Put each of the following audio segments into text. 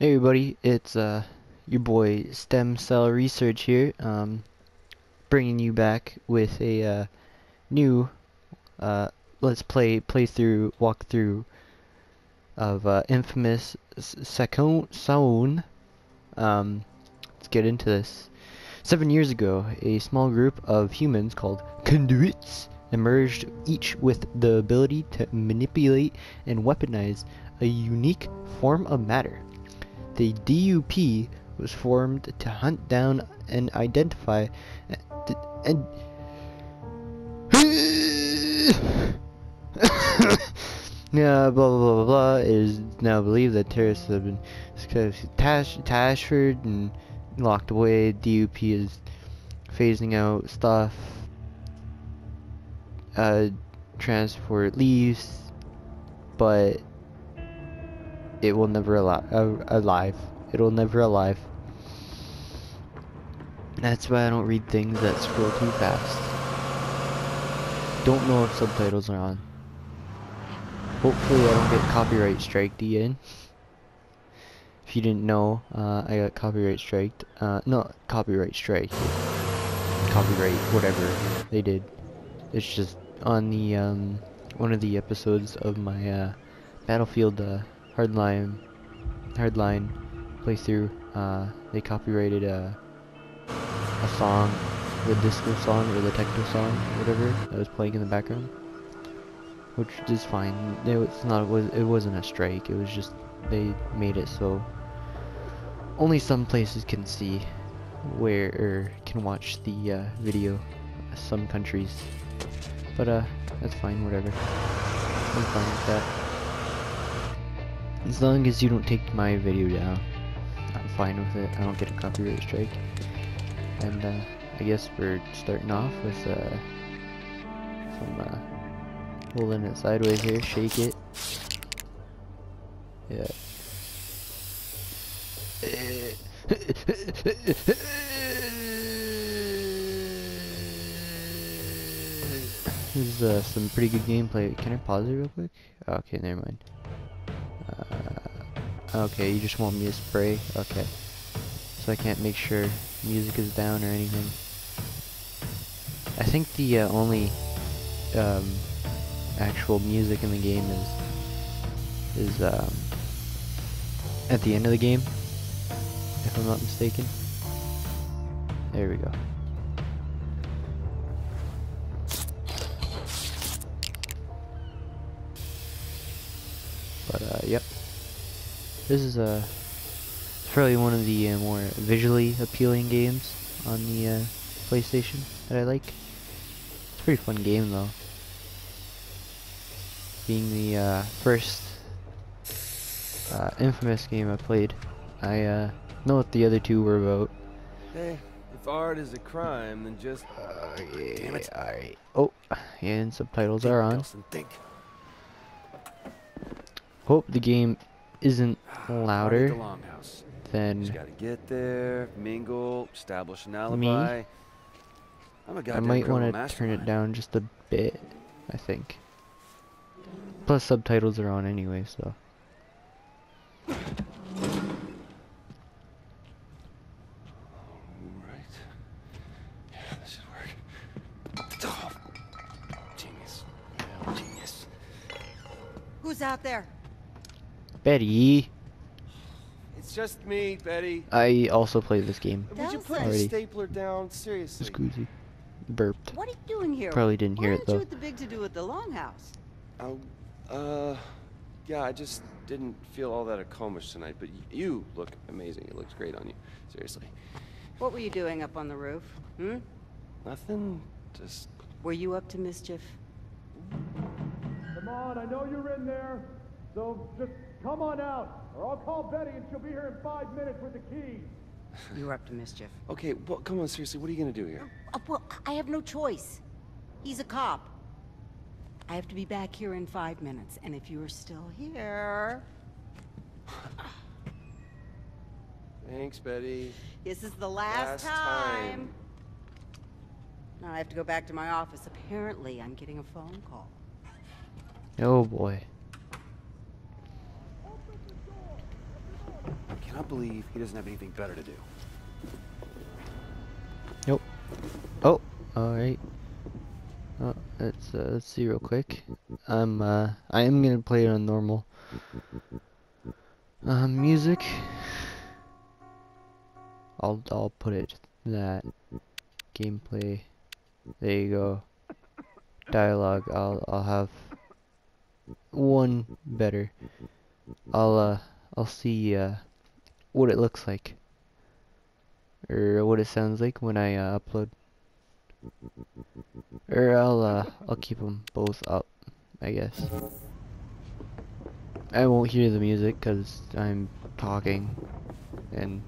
Hey everybody, it's uh your boy Stem Cell Research here, um, bringing you back with a uh, new uh, let's play playthrough walkthrough of uh, infamous Second Son. Um, let's get into this. Seven years ago, a small group of humans called conduits emerged, each with the ability to manipulate and weaponize a unique form of matter. The DUP was formed to hunt down and identify and yeah, blah blah blah blah. It is now believed that terrorists have been tash Tashford and locked away. DUP is phasing out stuff. Uh, transport leaves, but it will never alive. Uh, alive. It'll never alive. That's why I don't read things that scroll too fast. Don't know if subtitles are on. Hopefully I don't get copyright striked again. If you didn't know, uh, I got copyright striked. Uh, no, copyright strike. Copyright, whatever they did. It's just on the, um, one of the episodes of my, uh, Battlefield, uh, Hardline, Hardline playthrough, uh, they copyrighted a, a song, the disco song or the techno song, whatever, that was playing in the background. Which is fine. It was not. It was. It wasn't a strike. It was just they made it so only some places can see where or can watch the uh, video. Some countries, but uh, that's fine. Whatever. I'm fine with that. As long as you don't take my video down, I'm fine with it. I don't get a copyright strike. And uh, I guess we're starting off with uh, some uh, holding it sideways here. Shake it. Yeah. this is uh, some pretty good gameplay. Can I pause it real quick? Okay, never mind. Okay, you just want me to spray? Okay. So I can't make sure music is down or anything. I think the uh, only um, actual music in the game is is um, at the end of the game, if I'm not mistaken. There we go. But uh, yep, this is a uh, probably one of the uh, more visually appealing games on the uh, PlayStation that I like. It's a pretty fun game though. Being the uh, first uh, infamous game I played, I uh, know what the other two were about. Hey, if art is a crime, then just. Uh, yeah, alright. Oh, and subtitles think, are on. Nelson. Hope the game isn't ah, louder the than. Just gotta get there, mingle, establish an alibi. Me? i might want to turn it down just a bit. I think. Plus subtitles are on anyway, so. All right. Yeah, this should work. Oh, genius. Yeah, genius. Who's out there? Betty. It's just me, Betty. I also play this game. Would you put the stapler down? Seriously. Scoozy. Burped. What are you doing here? Probably didn't hear it though. you at the big to do at the longhouse? Oh, uh, yeah, I just didn't feel all that accomplished tonight, but you look amazing. It looks great on you. Seriously. What were you doing up on the roof? Hmm? Nothing. Just. Were you up to mischief? Come on, I know you're in there. So just come on out, or I'll call Betty and she'll be here in five minutes with the keys. You were up to mischief. Okay, well, come on, seriously, what are you gonna do here? Uh, well, I have no choice. He's a cop. I have to be back here in five minutes, and if you're still here... Thanks, Betty. This is the last, last time. time. Now I have to go back to my office. Apparently, I'm getting a phone call. Oh boy. I believe he doesn't have anything better to do. Nope. Oh, alright. Oh, let's, uh, let's see real quick. I'm, uh, I am gonna play it on normal. Um, music. I'll, I'll put it that. Gameplay. There you go. Dialogue. I'll, I'll have one better. I'll, uh, I'll see, uh, what it looks like or what it sounds like when I uh, upload. Or I'll uh, I'll keep them both up, I guess. I won't hear the music because I'm talking, and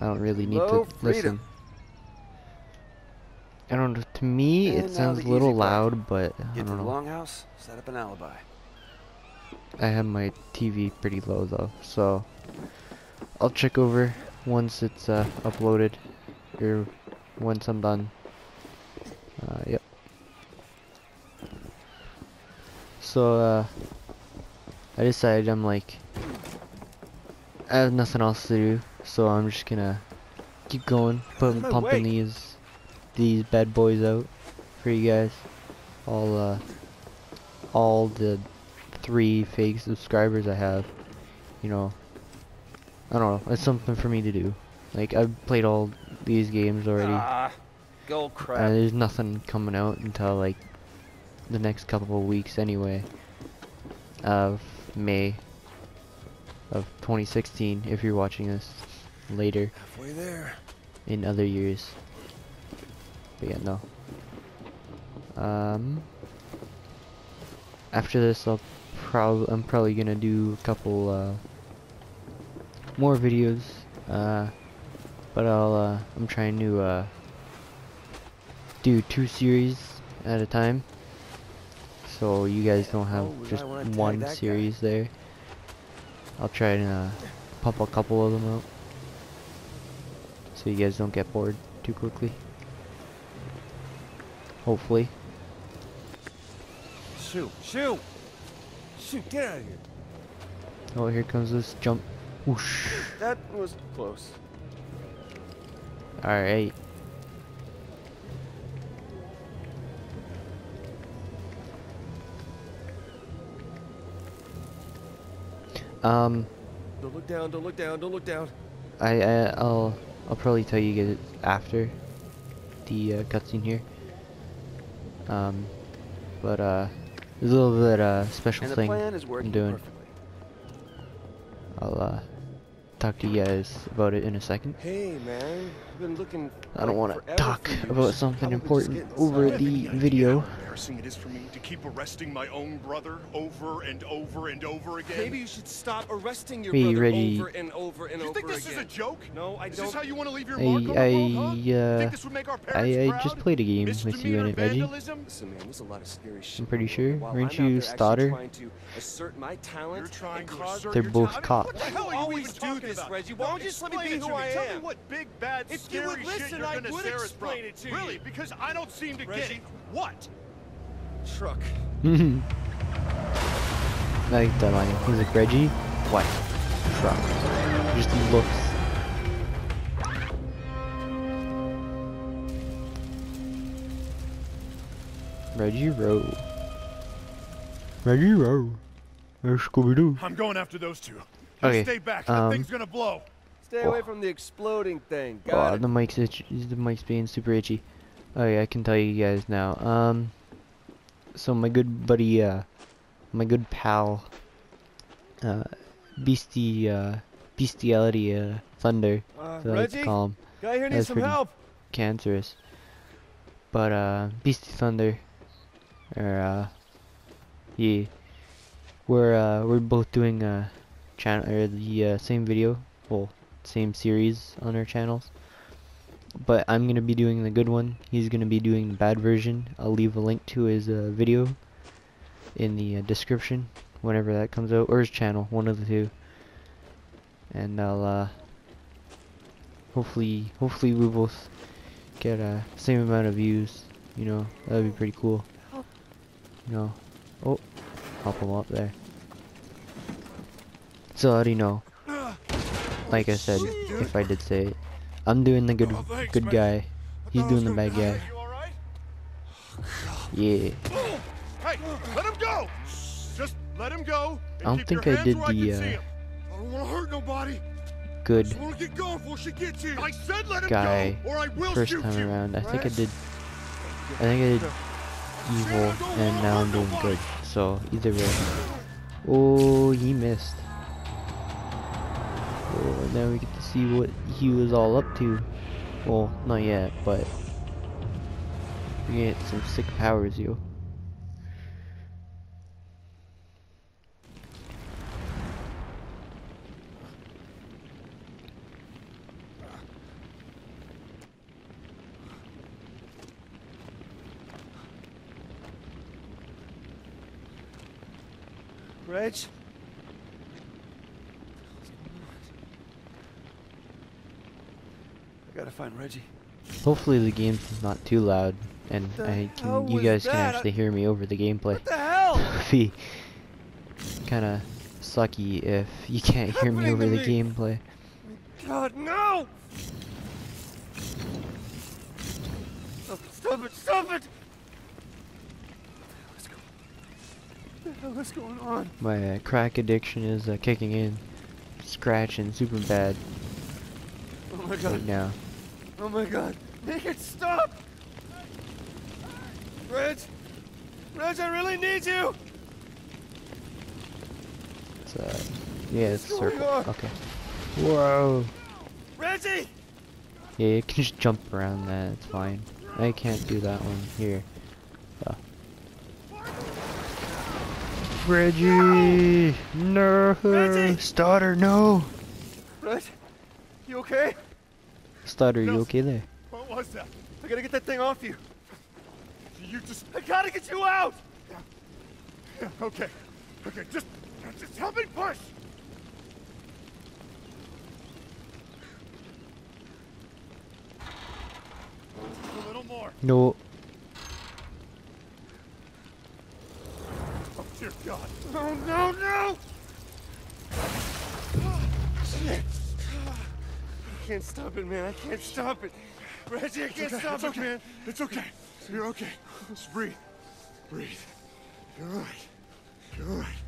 I don't really need to freedom. listen. I don't know. To me, And it sounds a little loud, but I Get to don't the know. longhouse, set up an alibi. I have my TV pretty low though, so I'll check over once it's uh, uploaded or once I'm done. Uh, yep. So uh, I decided I'm like I have nothing else to do, so I'm just gonna keep going, putting pumping these these bad boys out for you guys. All uh, all the three fake subscribers I have, you know, I don't know, it's something for me to do. Like, I've played all these games already, Ah, gold crap. and there's nothing coming out until, like, the next couple of weeks anyway, of May of 2016, if you're watching this later Halfway there. in other years. But yeah, no. Um, after this, I'll prob I'm probably gonna do a couple uh, more videos. Uh, but I'll uh, I'm trying to uh, do two series at a time, so you guys don't have Oh, just one that guy. series there. I'll try and uh, pop a couple of them out so you guys don't get bored too quickly. Hopefully. Shoot, shoot! Shoot, get out of here. Oh, here comes this jump. Whoosh. That was close. Alright. Um, Don't look down, don't look down, don't look down. I, I I'll I'll probably tell you guys after the uh, cutscene here. Um, but uh, there's a little bit uh special And thing plan is I'm doing. perfectly. I'll uh talk to you guys about it in a second. Hey, man. I've been looking. I don't want to talk about something important over the video. how embarrassing it is for me to keep arresting my own brother over and over and over again. Maybe you should stop arresting your Hey, brother Reggie. over and over and you over think this again. is a joke? No, I is don't. this how you want to leave your I mark on the world, huh? I uh think this would make our I parents I proud? just played a game with you in it, Reggie. Listen, man, a lot of scary shit. I'm pretty sure. while Weren't you there Stoddard? trying to assert my talent You're trying and to cause assert They're both cops. What the hell are you always even do talking this, about? Reggie. Why No, don't you just let me be who to I me. Tell am? me what big, bad, If you scary would shit listen, you're I gonna would stare us explain from. it to you. Really? Because I don't seem to get Reggie. it. What? Truck. like that line. He's like Reggie, what? Truck. Just looks. Reggie Rowe. Reggie Rowe. There's Scooby Doo. I'm going after those two. You Okay, stay back. um, that thing's gonna blow. Stay Oh. away from the exploding thing. Oh, Got it. the mic's itch the mic's being super itchy. Oh yeah, I can tell you guys now. Um, so my good buddy, uh, my good pal, uh, Beastie, uh, Bestiality, uh, Thunder, Uh, as I like to Reggie, call him, guy here needs That's some pretty- help. cancerous. But uh, Beastie Thunder, or uh, yeah, we're uh, we're both doing uh, channel or the uh, same video, well, same series on our channels. But I'm gonna be doing the good one. He's gonna be doing the bad version. I'll leave a link to his uh, video in the uh, description whenever that comes out, or his channel, one of the two. And I'll uh, hopefully, hopefully we both get a same amount of views. You know, that'd be pretty cool. You know, oh, hop him up there. So you know? like I said, if I did say it, I'm doing the good good guy. He's thought I was doing the bad guy. Yeah. Hey, let him go! Just let him go. I don't think I did the, uh. I don't want to hurt nobody. Good Just want to get going before she gets here. I said let him guy go, or I will first time you. around. I think I did. I think I did evil, and now I'm doing good. So either way. Oh, he missed. Oh, now we get to see what he was all up to. Well, not yet, but we get some sick powers, yo. Reg? I gotta find Reggie. Hopefully the game's not too loud, and I can, you guys can actually hear me over the gameplay. What the hell? be kind of sucky if you can't hear me over the me? gameplay. God, no! Oh, stop it! Stop it! Let's go. What the going on? My uh, crack addiction is uh, kicking in, scratching super bad Oh my right god. now. Oh my god. Make it stop! Reg! Reg, I really need you! It's, uh, yeah, it's a circle. Okay. Whoa. Reggie! Yeah, you can just jump around that. It's fine. I can't do that one here. Reggie, no, Reggie! stutter, no. Reg? You okay? Stutter, you okay there? What was that? I gotta get that thing off you. You just. I gotta get you out! Yeah, okay. Okay, just. Just help me push! A little more. No. Oh, dear God. Oh, no, no! Shit. I can't stop it, man. I can't stop it. Reggie, I can't okay. stop It's it, okay. man. It's okay. You're okay. Just breathe. Breathe. You're all right. You're all right.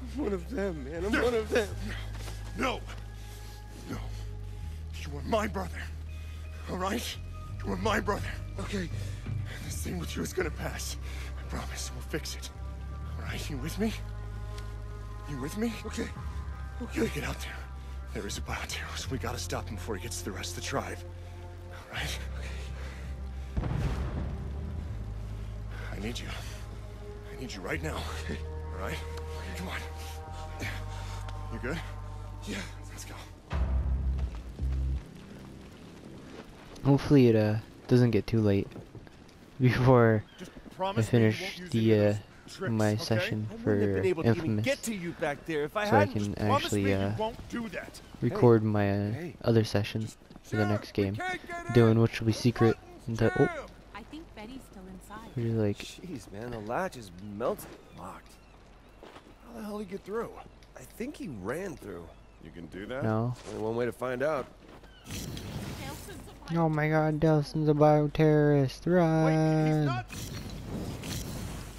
I'm one of them, man. I'm one of them. No. No. You are my brother. All right? You are my brother. Okay. This thing with you is gonna pass. I promise. We'll fix it. All right? You with me? You with me? Okay. Okay. Get out there. There is a Bioterrorist. We gotta stop him before he gets to the rest of the tribe. All right? Okay. I need you. I need you right now. All right? Okay, come on. You good? Yeah. Let's go. Hopefully it uh doesn't get too late before I promise me you finish the uh tricks, my okay? session I for been able to even Infamous, get to you back there if I so I can actually uh you won't do that. record my uh, Hey. other session for the next game, can't doing which will be secret. Until, oh, I think Betty's still inside. which is like Jeez, man, the latch is melted. Locked. How the hell did he get through? I think he ran through. You can do that? no. Only one way to find out. Oh my God, Delsin's a bioterrorist! Wait, he's Run! not.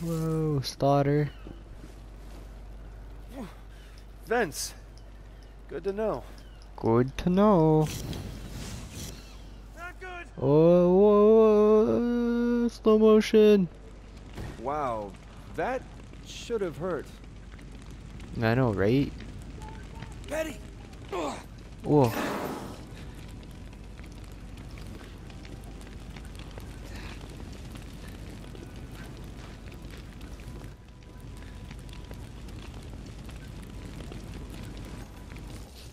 Whoa, slaughter! Vents. Good to know. Good to know. Not good. Oh, whoa, slow motion. Wow, that should have hurt. I know, right? Betty! Whoa.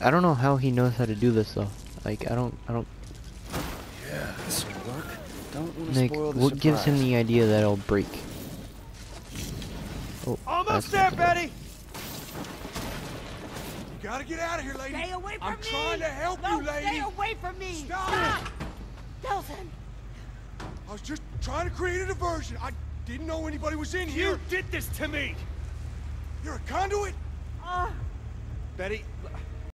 I don't know how he knows how to do this though. Like I don't, I don't Yeah, this will work. Don't want to like. spoil the What gives him the idea that it'll break? Oh, Almost there, not gonna. Betty! You gotta get out of here, lady. Stay away from I'm me! trying to help no, you, lady. stay away from me! Stop it. Delsin! I was just trying to create a diversion. I didn't know anybody was in here. You did this to me! You're a conduit? Uh, Betty,